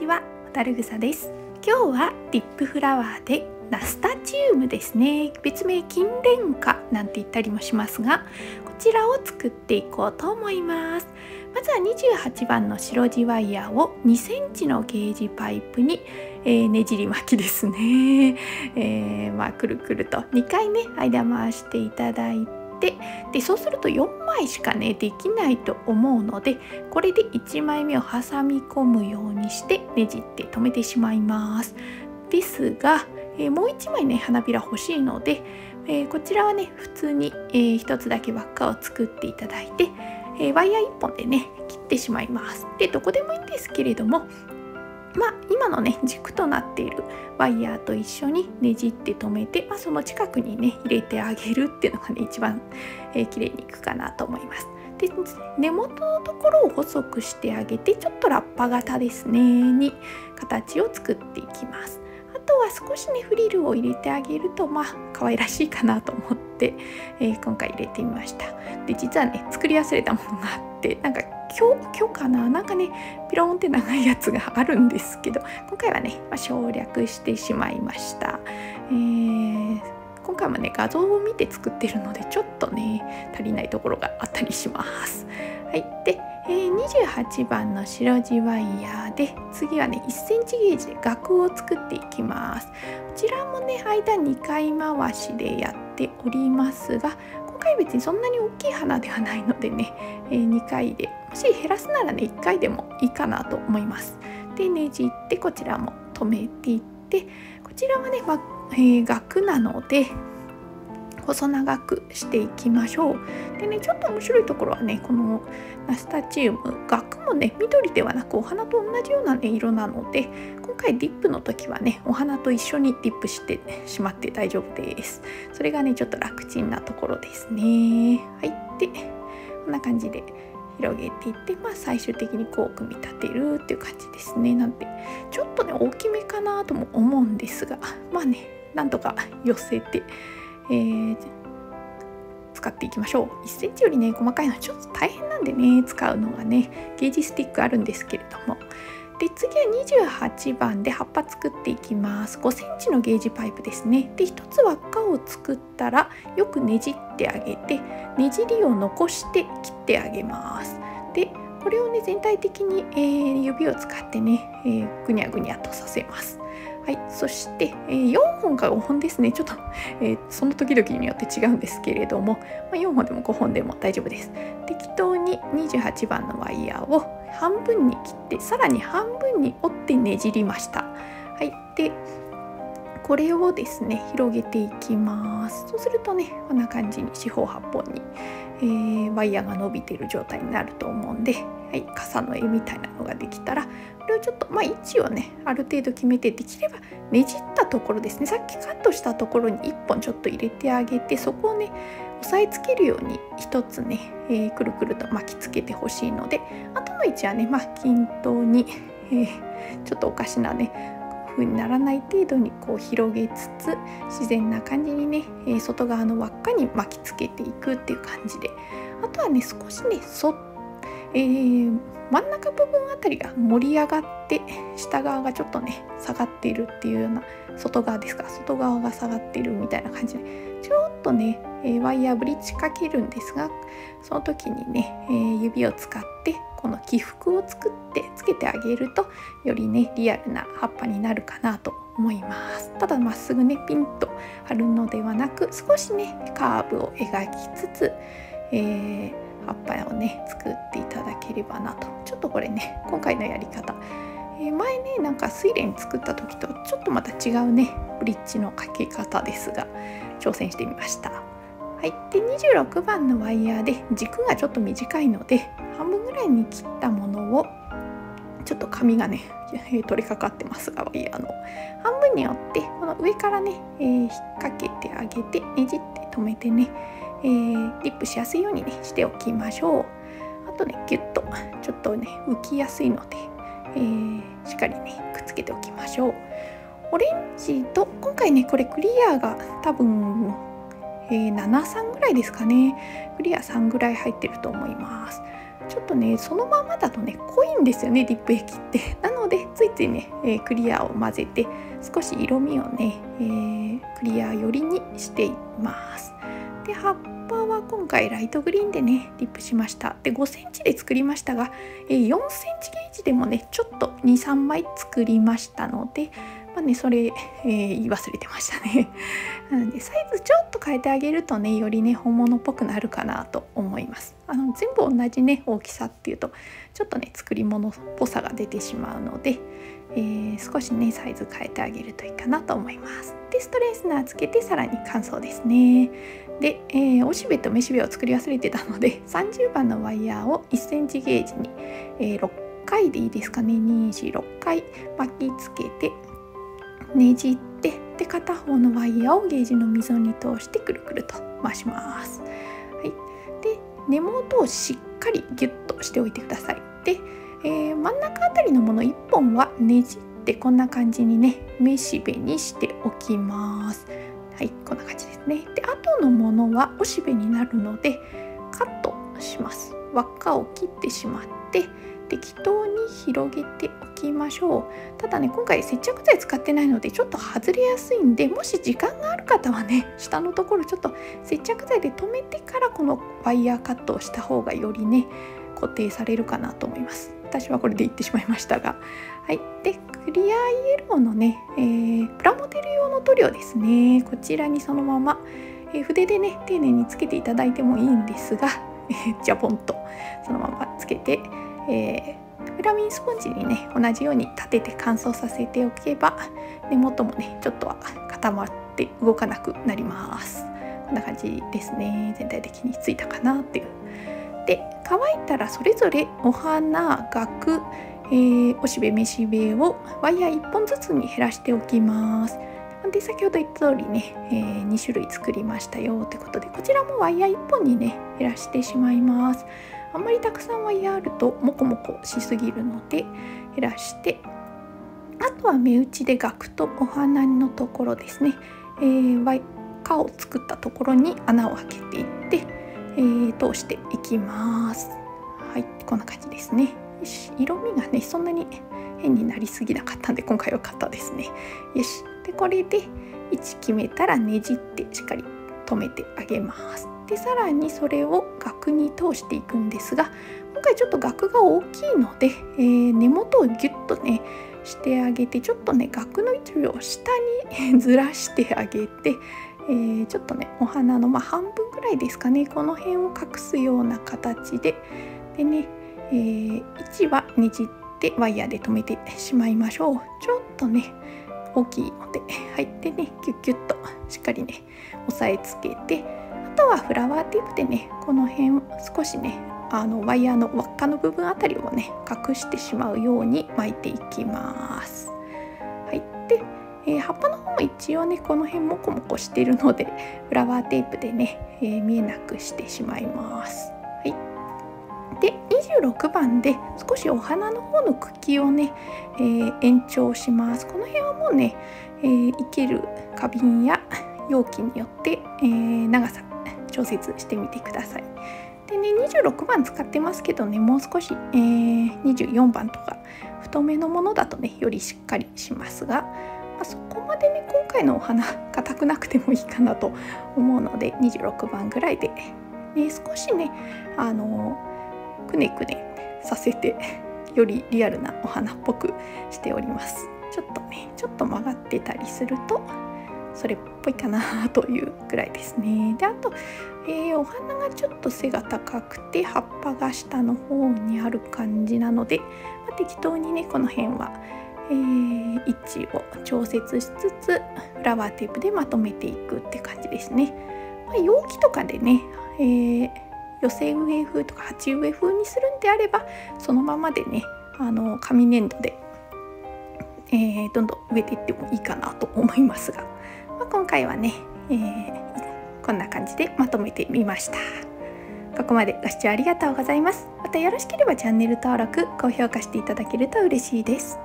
ちは、ホタルグサです。今日はディップフラワーでナスタチウムですね。別名金蓮花なんて言ったりもしますが、こちらを作っていこうと思います。まずは28番の白地ワイヤーを2センチのゲージパイプに、えーねじり巻きですね。えーまあくるくると2回ね間回していただいて。でそうすると4枚しかねできないと思うのでこれで1枚目を挟み込むようにしてねじって留めてしまいます。ですが、えーもう1枚ね花びら欲しいので、えーこちらはね普通に、え1つだけ輪っかを作っていただいて、えワイヤー1本でね切ってしまいます。でどこでもいいんですけれどもまあ今のね軸となっているワイヤーと一緒にねじって留めて、まあ、その近くにね入れてあげるっていうのがね一番、えー綺麗にいくかなと思います。で根元のところを細くしてあげてちょっとラッパ型ですねに形を作っていきます。あとは少しねフリルを入れてあげるとまあ可愛らしいかなと思って、えー今回入れてみました。で実はね作り忘れたものがあってなんか今日今日かななんかねピローンって長いやつがあるんですけど今回はね、まあ、省略してしまいました、えー今回もね画像を見て作ってるのでちょっとね足りないところがあったりしますはいで、えー28番の白地ワイヤーで次はね 1cm ゲージで額を作っていきますこちらもね間2回回しでやっておりますが今回別にそんなに大きい花ではないのでね、えー2回でもし減らすならね1回でもいいかなと思います。でねじってこちらも留めていってこちらはね、まあえー額なので細長くしていきましょう。でねちょっと面白いところはねこのナスタチウム額もね緑ではなくお花と同じような、ね、色なので今回ディップの時はねお花と一緒にディップしてしまって大丈夫です。それがねちょっと楽ちんなところですね。はいでこんな感じで広げていって、まあ、最終的にこう組み立てるっていう感じですね。なんでちょっとね大きめかなとも思うんですがまあねなんとか寄せて、えー使っていきましょう。1センチよりね細かいのはちょっと大変なんでね使うのがねゲージスティックあるんですけれども。で次は28番で葉っぱ作っていきます。5センチのゲージパイプですね。で1つ輪っかを作ったらよくねじってあげてねじりを残して切ってあげます。でこれをね全体的に、えー指を使ってね、えーぐにゃぐにゃとさせます。はい、そして、えー4本か5本ですね。ちょっと、えーその時々によって違うんですけれども、まあ、4本でも5本でも大丈夫です。適当に28番のワイヤーを半分に切ってさらに半分に折ってねじりました。はいでこれをですね広げていきます。そうするとねこんな感じに四方八方に、えーワイヤーが伸びてる状態になると思うんで、はい、傘の絵みたいなのができたらこれをちょっとまあ位置をねある程度決めてできればねじったところですね。さっきカットしたところに1本ちょっと入れてあげてそこをね押さえつけるように1つね、えーくるくると巻きつけてほしいのであとの位置はねまあ均等に、えーちょっとおかしなね風にならない程度にこう広げつつ自然な感じにね、え外側の輪っかに巻きつけていくっていう感じで。あとはね少しねそ、えー真ん中部分あたりが盛り上がって下側がちょっとね下がっているっていうような外側ですか外側が下がってるみたいな感じで。ちょっとね、えワイヤーブリッジかけるんですがその時にね、え指を使ってこの起伏を作ってつけてあげるとよりねリアルな葉っぱになるかなと思います。ただまっすぐねピンと張るのではなく少しねカーブを描きつつ、えー葉っぱをね作っていただければなと。ちょっとこれね今回のやり方、え前ねなんか睡蓮作った時とちょっとまた違うねブリッジのかけ方ですが挑戦してみました。はい、で26番のワイヤーで軸がちょっと短いので半分ぐらいに切ったものをちょっと紙がね取りかかってますがワイヤーの。半分に折ってこの上からね、えー引っ掛けてあげてねじって止めてね、えーリップしやすいようにねしておきましょう。あとねギュッとちょっとね浮きやすいので、えーしっかりねくっつけておきましょう。オレンジと今回ねこれクリアが多分えー73ぐらいですかね。クリア3ぐらい入ってると思います。ちょっとねそのままだとね濃いんですよねディップ液って。なのでついついね、えー、クリアを混ぜて少し色味をね、えー、クリア寄りにしています。で葉っぱは今回ライトグリーンでねディップしました。で5センチで作りましたが、えー、4センチゲージでもねちょっと23枚作りましたのでまあね、それ、えー、言い忘れてましたね。なのでサイズちょっと変えてあげるとねよりね本物っぽくなるかなと思います。あの全部同じね大きさっていうとちょっとね作り物っぽさが出てしまうので、えー、少しねサイズ変えてあげるといいかなと思います。でストレースナーつけてさらに乾燥ですね。で、えー、おしべとめしべを作り忘れてたので 30番のワイヤーを1センチゲージに、えー、6回でいいですかね246回巻きつけてねじってで片方のワイヤーをゲージの溝に通してくるくると回します。はい、で根元をしっかりギュッとしておいてください。で、えー、真ん中あたりのもの1本はねじってこんな感じにねめしべにしておきます。はい、こんな感じですね。で、後のものはおしべになるのでカットします。輪っかを切ってしまって適当に広げておきましょう。ただね今回接着剤使ってないのでちょっと外れやすいんでもし時間がある方はね下のところちょっと接着剤で留めてからこのワイヤーカットをした方がよりね固定されるかなと思います。私はこれで言ってしまいましたが。はい。でクリアイエローのね、えー、プラモデル用の塗料ですね。こちらにそのまま、えー、筆でね丁寧につけていただいてもいいんですが、えー、ジャポンとそのままつけてえー、フラミンスポンジにね同じように立てて乾燥させておけば根元もねちょっとは固まって動かなくなります。こんな感じですね。全体的についたかなっていう。で乾いたらそれぞれお花額、えー、おしべめしべをワイヤー1本ずつに減らしておきます。で先ほど言った通りね、えー、2種類作りましたよということでこちらもワイヤー1本にね減らしてしまいます。あんまりたくさんワイヤーあるとモコモコしすぎるので減らして。あとは目打ちで額とお花のところですね、えー、ワイカを作ったところに穴を開けていって、えー、通していきます。はいこんな感じですね。よし色味がねそんなに変になりすぎなかったんで今回はったですね。よしでこれで位置決めたらねじってしっかり留めてあげます。でさらにそれを額に通していくんですが今回ちょっと額が大きいので、えー、根元をギュッとねしてあげてちょっとね額の位置を下に ずらしてあげて、えー、ちょっとねお花のまあ半分ぐらいですかねこの辺を隠すような形で。でね、えー、位置はねじってワイヤーで留めてしまいましょう。ちょっとね大きいので入ってねキュッキュッとしっかりね押さえつけてとはフラワーテープでねこの辺少しねあのワイヤーの輪っかの部分あたりをね隠してしまうように巻いていきます。はい、で、えー、葉っぱの方も一応ねこの辺モコモコしてるのでフラワーテープでね、えー、見えなくしてしまいます。はい、で26番で少しお花の方の茎をね、えー、延長します。この辺はもうね、えー、生ける花瓶や容器によって、えー、長さ調節してみてください。でね26番使ってますけどねもう少し、えー、24番とか太めのものだとねよりしっかりしますが、まあ、そこまでね今回のお花硬くなくてもいいかなと思うので26番ぐらいで、ね、少しねあのくねくねさせてよりリアルなお花っぽくしております。ちょっとねちょっと曲がってたりするとそれっぽいかなというぐらいですね。であと、えー、お花がちょっと背が高くて葉っぱが下の方にある感じなので、まあ、適当にねこの辺は、えー、位置を調節しつつフラワーテープでまとめていくって感じですね。まあ、容器とかでね、えー、寄せ植え風とか鉢植え風にするんであればそのままでねあの紙粘土で、えー、どんどん植えていってもいいかなと思いますが。まあ、今回はね、えー、こんな感じでまとめてみました。ここまでご視聴ありがとうございます。またよろしければチャンネル登録高評価していただけると嬉しいです。